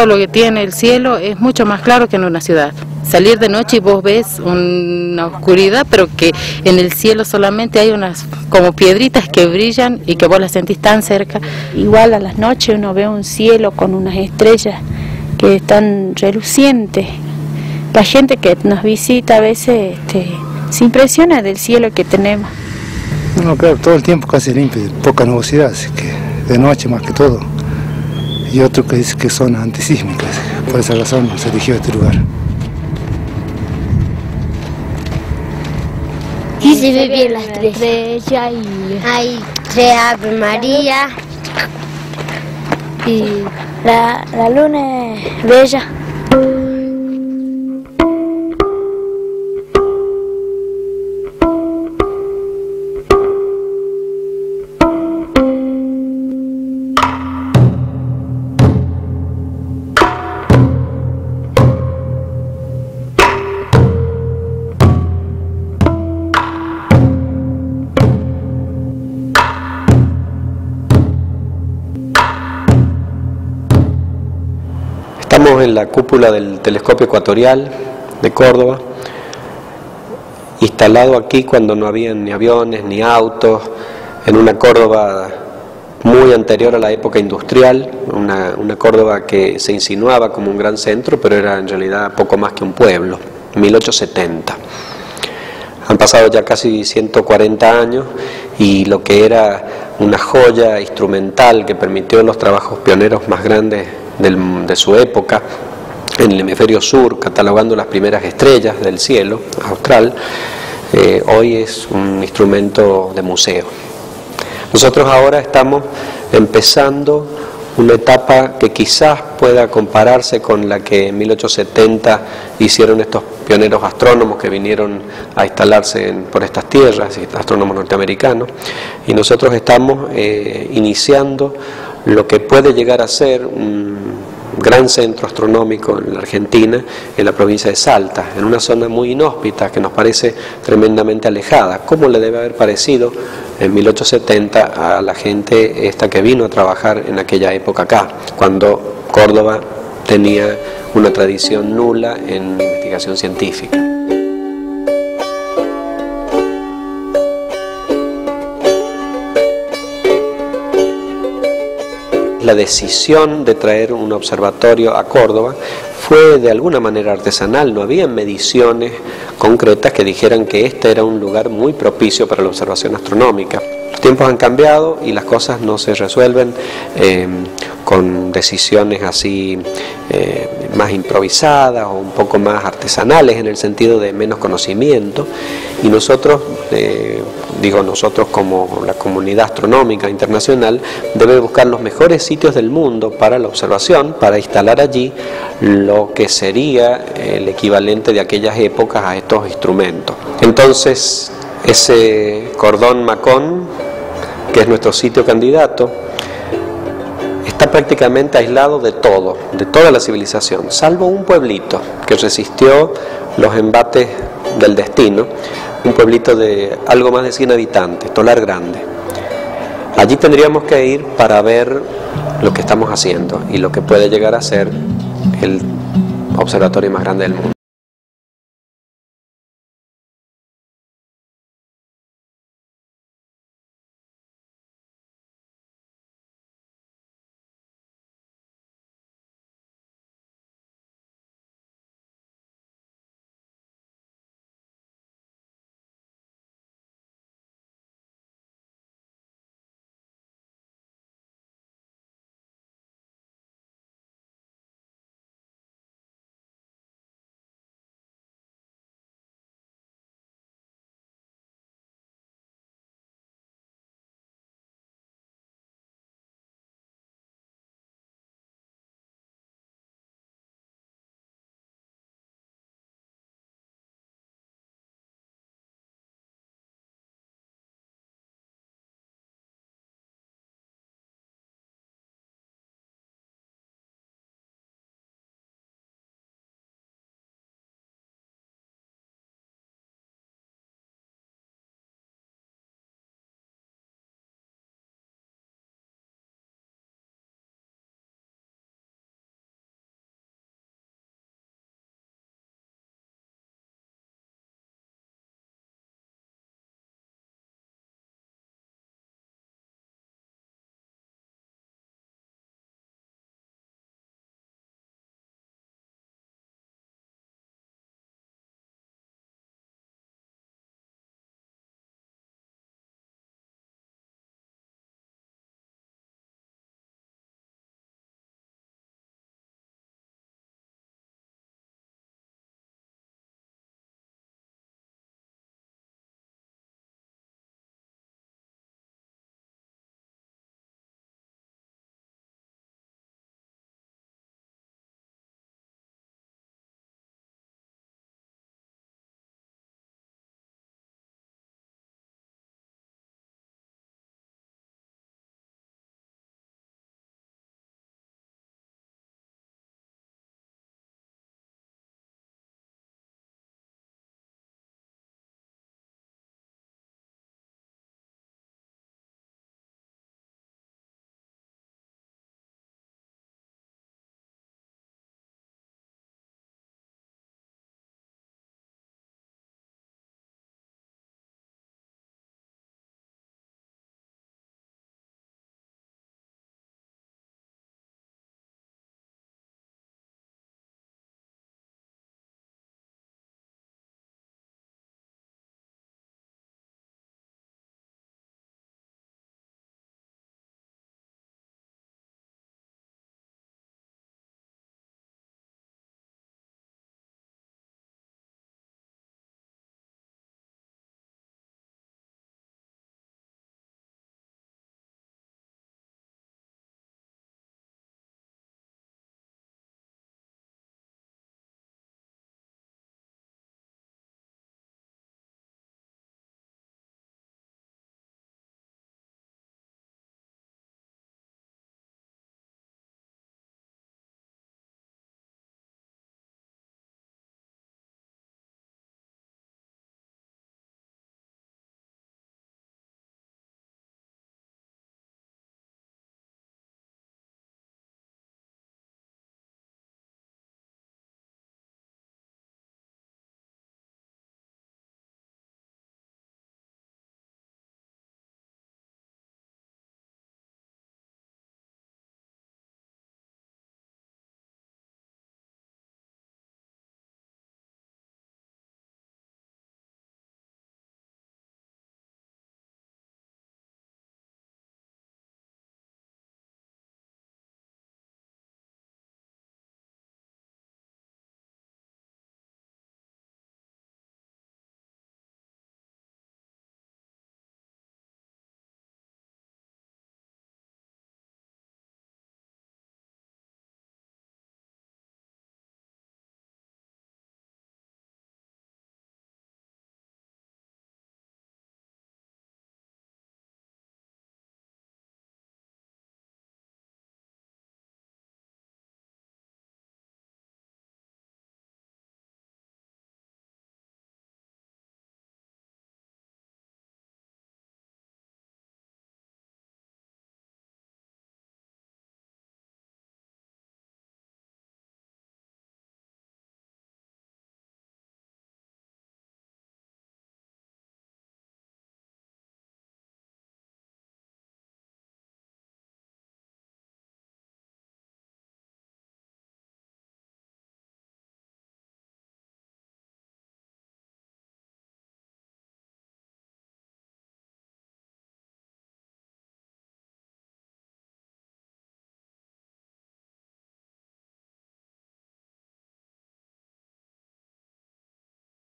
todo lo que tiene el cielo es mucho más claro que en una ciudad. Salir de noche y vos ves una oscuridad, pero que en el cielo solamente hay unas como piedritas que brillan y que vos las sentís tan cerca. Igual a las noches uno ve un cielo con unas estrellas que están relucientes. La gente que nos visita a veces este, se impresiona del cielo que tenemos. No, claro, todo el tiempo casi limpio, poca nubosidad, así que de noche más que todo. Y otro que dice que son antisísmicas, por esa razón se eligió este lugar. Y se ve bien la estrella y hay tres Ave María y la, la luna es bella. Estamos en la cúpula del telescopio ecuatorial de Córdoba, instalado aquí cuando no había ni aviones ni autos, en una Córdoba muy anterior a la época industrial, una, una, Córdoba que se insinuaba como un gran centro, pero era en realidad poco más que un pueblo, 1870. Han pasado ya casi 140 años y lo que era una joya instrumental que permitió los trabajos pioneros más grandes de su época, en el hemisferio sur, catalogando las primeras estrellas del cielo austral, eh, hoy es un instrumento de museo. Nosotros ahora estamos empezando una etapa que quizás pueda compararse con la que en 1870 hicieron estos pioneros astrónomos que vinieron a instalarse por estas tierras, astrónomos norteamericanos, y nosotros estamos eh, iniciando lo que puede llegar a ser un gran centro astronómico en la Argentina, en la provincia de Salta, en una zona muy inhóspita que nos parece tremendamente alejada, como le debe haber parecido en 1870 a la gente esta que vino a trabajar en aquella época acá, cuando Córdoba tenía una tradición nula en investigación científica. La decisión de traer un observatorio a Córdoba fue de alguna manera artesanal, no había mediciones concretas que dijeran que este era un lugar muy propicio para la observación astronómica. Tiempos han cambiado y las cosas no se resuelven eh, con decisiones así eh, más improvisadas o un poco más artesanales en el sentido de menos conocimiento y nosotros, eh, digo nosotros como la comunidad astronómica internacional, debe buscar los mejores sitios del mundo para la observación, para instalar allí lo que sería el equivalente de aquellas épocas a estos instrumentos. Entonces, ese cordón Macón, que es nuestro sitio candidato, está prácticamente aislado de todo, de toda la civilización, salvo un pueblito que resistió los embates del destino, un pueblito de algo más de 100 habitantes, Tolar Grande. Allí tendríamos que ir para ver lo que estamos haciendo y lo que puede llegar a ser el observatorio más grande del mundo.